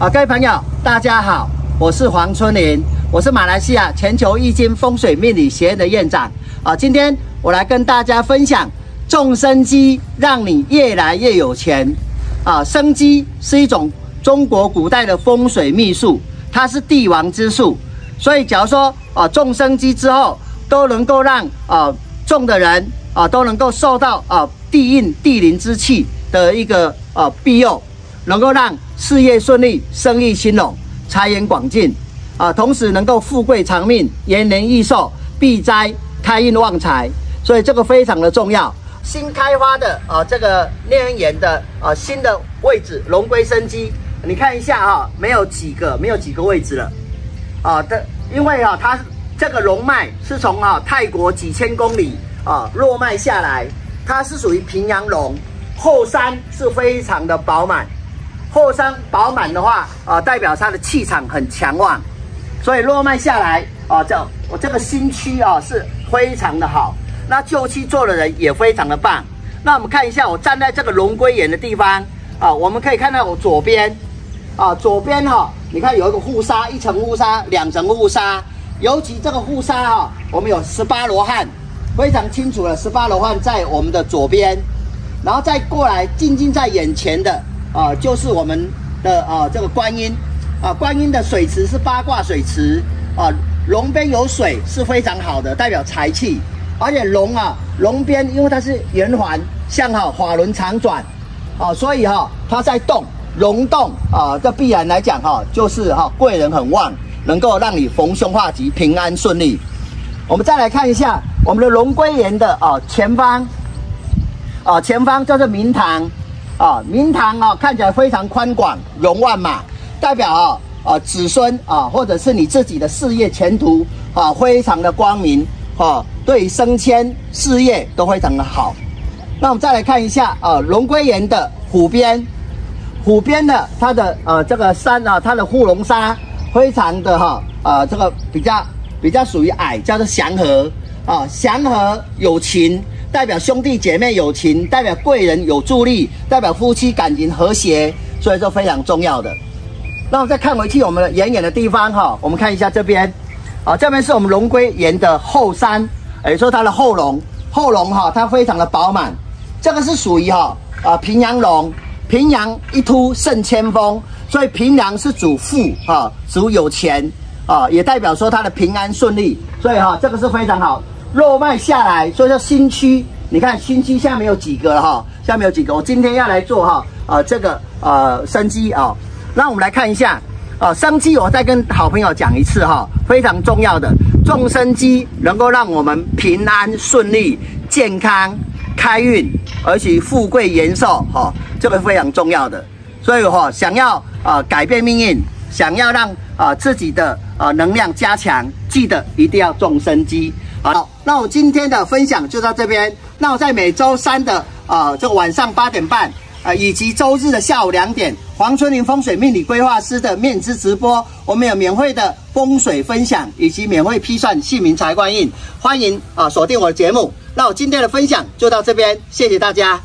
啊，各位朋友，大家好，我是黄春林，我是马来西亚全球易经风水命理学院的院长。啊，今天我来跟大家分享种生机，让你越来越有钱。啊，生机是一种中国古代的风水秘术，它是帝王之术，所以假如说啊种生机之后，都能够让啊种的人啊都能够受到啊地运地灵之气的一个啊庇佑，能够让事业顺利、生意兴隆、财源广进啊，同时能够富贵长命、延年益寿、避灾开运旺财，所以这个非常的重要。新开发的啊，这个烈恩岩的啊新的位置龙龟生机，你看一下哈，没有几个，没有几个位置了啊的，因为啊它这个龙脉是从啊泰国几千公里啊落脉下来，它是属于平阳龙，后山是非常的饱满，后山饱满的话啊，代表它的气场很强旺，所以落脉下来啊，这我这个新区啊是非常的好。那旧区做的人也非常的棒。那我们看一下，我站在这个龙龟眼的地方啊，我们可以看到我左边啊，左边哈，你看有一个护沙，一层护沙，两层护沙。尤其这个护沙哈，我们有十八罗汉，非常清楚了。十八罗汉在我们的左边，然后再过来，静静在眼前的啊，就是我们的啊这个观音啊，观音的水池是八卦水池啊，龙边有水是非常好的，代表财气。而且龙啊，龙边因为它是圆环，像哈法轮常转，啊，所以哈它在动，龙动啊，这必然来讲哈，就是哈贵人很旺，能够让你逢凶化吉，平安顺利。我们再来看一下我们的龙龟岩的啊前方，啊前方叫做明堂，啊明堂啊看起来非常宽广，容万马，代表啊啊子孙啊或者是你自己的事业前途啊非常的光明。哦，对升迁事业都非常的好。那我们再来看一下啊，龙龟岩的虎边，虎边的它的呃这个山啊，它的护龙沙非常的哈啊，这个比较比较属于矮，叫做祥和啊，祥和有情，代表兄弟姐妹有情，代表贵人有助力，代表夫妻感情和谐，所以说非常重要的。那我再看回去我们的远远的地方哈，我们看一下这边。啊，这边是我们龙龟岩的后山，也说它的后龙，后龙哈，它非常的饱满。这个是属于哈啊平阳龙，平阳一突胜千峰，所以平阳是主富啊，主有钱啊，也代表说它的平安顺利。所以哈，这个是非常好。落脉下来，所以说新区，你看新区下面有几个了哈，下面有几个。我今天要来做哈啊这个呃生鸡啊，那我们来看一下。哦，生鸡我再跟好朋友讲一次哈，非常重要的种生鸡能够让我们平安顺利、健康、开运，而且富贵延寿哈，这个非常重要的。所以哈，想要啊改变命运，想要让啊自己的啊能量加强，记得一定要种生鸡。好，那我今天的分享就到这边。那我在每周三的啊这个晚上八点半。啊，以及周日的下午两点，黄春林风水命理规划师的面之直播，我们有免费的风水分享，以及免费批算姓名财官印，欢迎啊锁定我的节目。那我今天的分享就到这边，谢谢大家。